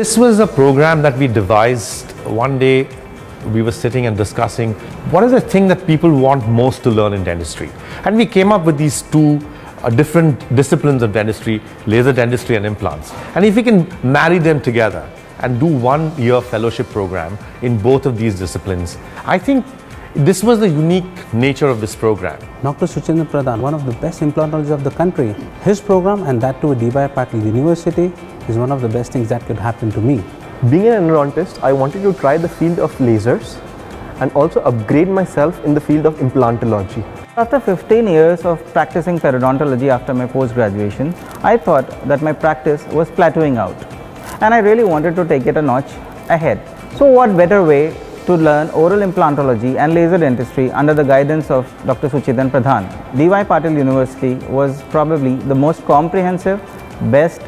This was a program that we devised one day. We were sitting and discussing what is the thing that people want most to learn in dentistry. And we came up with these two uh, different disciplines of dentistry laser dentistry and implants. And if we can marry them together and do one year fellowship program in both of these disciplines, I think this was the unique nature of this program. Dr. Suchetan Pradhan, one of the best implantologists of the country, his program and that too at D.Y. Patil University is one of the best things that could happen to me. Being an endodontist, I wanted to try the field of lasers and also upgrade myself in the field of implantology. After 15 years of practicing periodontology after my post-graduation, I thought that my practice was plateauing out and I really wanted to take it a notch ahead. So what better way to learn oral implantology and laser dentistry under the guidance of Dr. Suchetan Pradhan. D.Y. Patil University was probably the most comprehensive, best,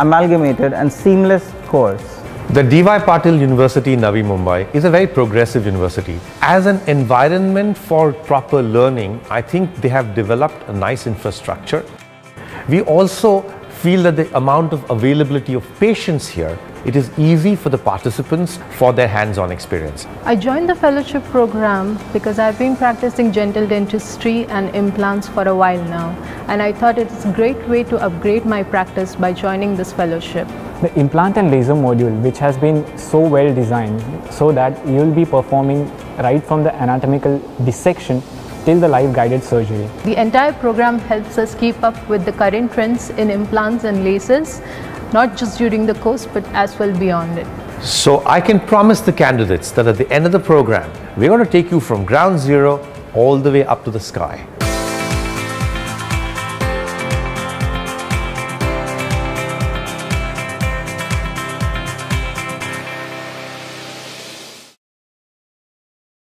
amalgamated and seamless course. The D.Y. Patil University in Navi Mumbai is a very progressive university. As an environment for proper learning, I think they have developed a nice infrastructure. We also feel that the amount of availability of patients here it is easy for the participants for their hands-on experience. I joined the fellowship program because I've been practicing gentle dentistry and implants for a while now and I thought it's a great way to upgrade my practice by joining this fellowship. The implant and laser module which has been so well designed so that you will be performing right from the anatomical dissection till the live guided surgery. The entire program helps us keep up with the current trends in implants and lasers not just during the course but as well beyond it. So I can promise the candidates that at the end of the program, we're going to take you from ground zero all the way up to the sky.